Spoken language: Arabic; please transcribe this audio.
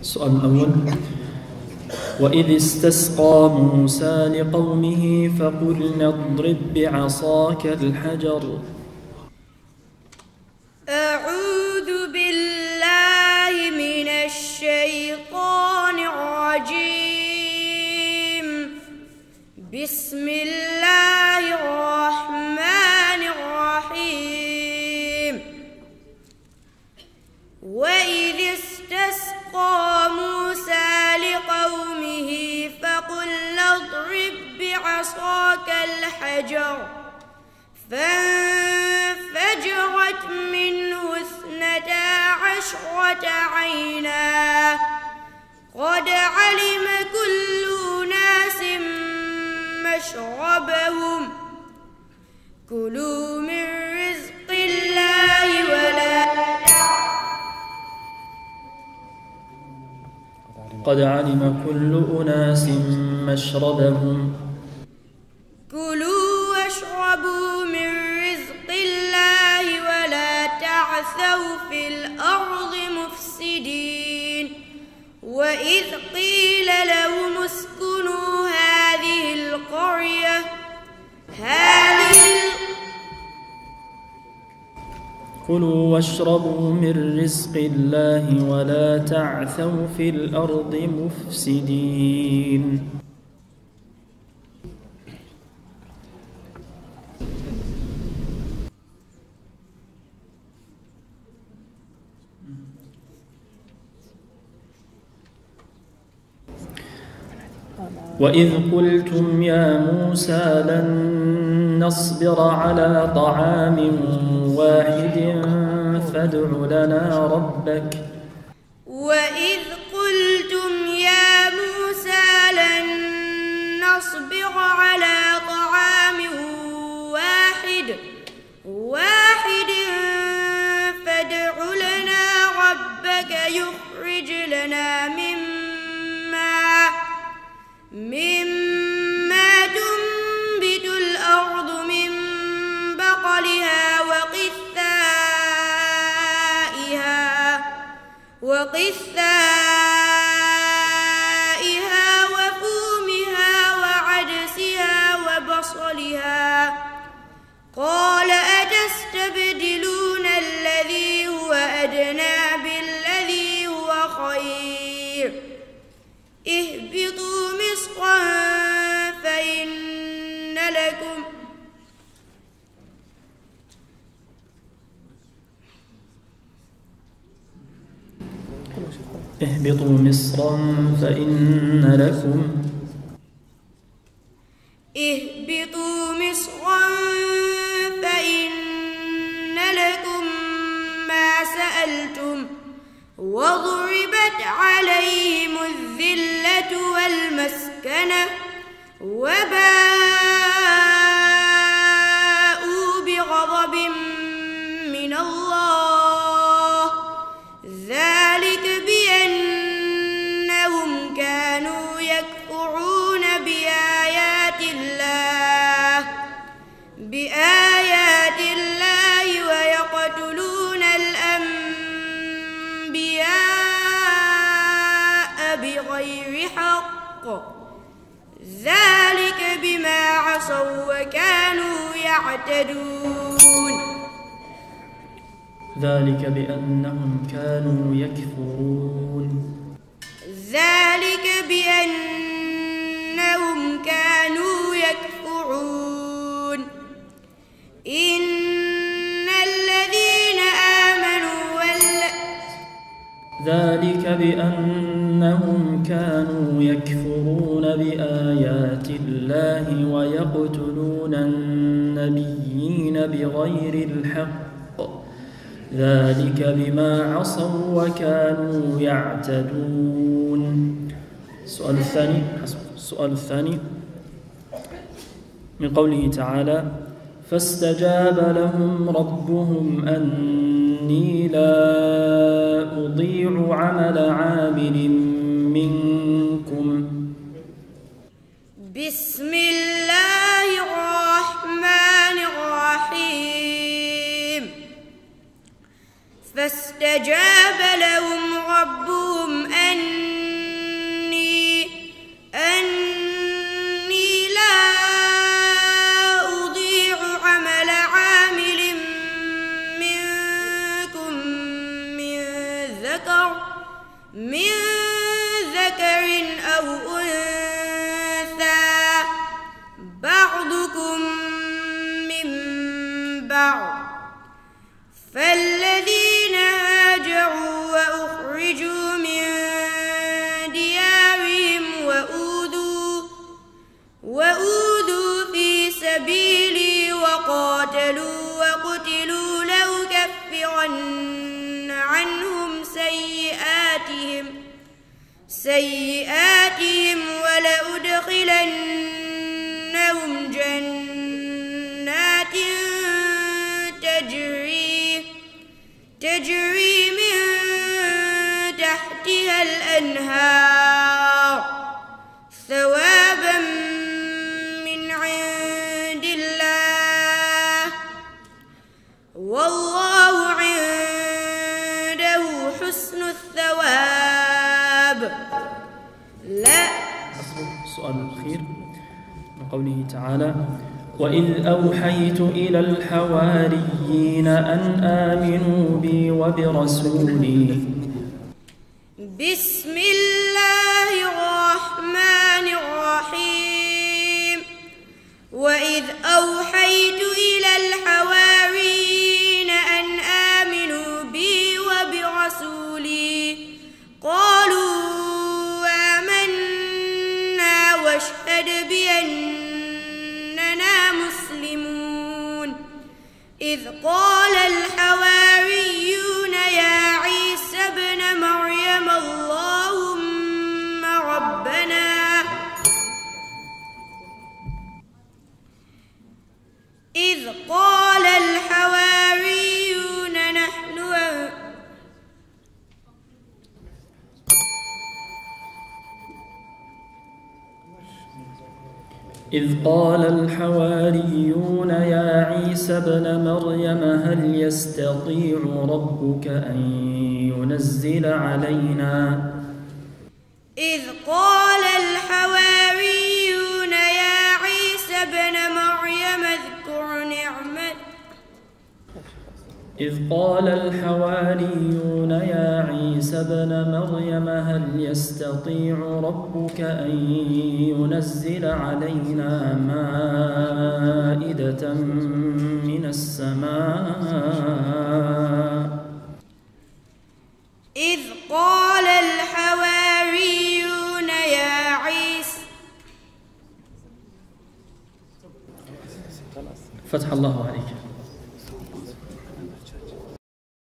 السؤال الأول وإذ استسقى موسى لقومه فقلنا اضرب بعصاك الحجر. وإذ استسقى موسى لقومه فقلنا اضرب بعصاك الحجر فانفجرت منه اثنتا عشرة عينا قد علم كل ناس مشربهم كلوا من قد علم كل أناس مشربهم. كلوا واشربوا من رزق الله ولا تعثوا في الأرض مفسدين. وإذ قيل لهم كلوا واشربوا من رزق الله ولا تعثوا في الأرض مفسدين. وإذ قلتم يا موسى لن نصبر على طعام واحد فادع لنا ربك. وإذ اهبطوا مصرا فإن لكم أهبطوا مصرا فإن لكم أهبطوا مصرا فإن لكم ما سألتم وضربت عليهم الذلة والمسكنة وباءوا يعتدون. ذلك بأنهم كانوا يكفرون. ذلك بأنهم الله ويقتلون النبيين بغير الحق. ذلك بما عصوا وكانوا يعتدون. السؤال الثاني السؤال الثاني. من قوله تعالى فاستجاب لهم ربهم أني لا أضيع عمل عامل منكم بسم الله الرحمن الرحيم. فاستجاب لهم ربهم بعض فالذين هاجروا وأخرجوا من ديارهم وأوذوا وأوذوا في سبيلي وقاتلوا وقتلوا لأكفرن عنهم سيئاتهم سيئاتهم ولأدخلنهم جنات تجري من تحتها الأنهار. ثوابا من عند الله. والله عنده حسن الثواب. لا. السؤال الأخير من قوله تعالى وإذ أوحيت إلى الحواريين أن آمنوا بي وبرسولي. بسم الله الرحمن الرحيم. وإذ أوحيت إلى الحواريين إذ قال الحواريون يا عيسى ابن مريم اللهم إذ قال الحواريون يا عيسى ابن مريم هل يستطيع ربك أن ينزل علينا؟ إذ قال الحواريون يا عيسى ابن مريم إذ قال الحواريون يا عيسى ابن مريم هل يستطيع ربك أن ينزل علينا مائدة من السماء؟ إذ قال الحواريون يا عيسى فتح الله عليك.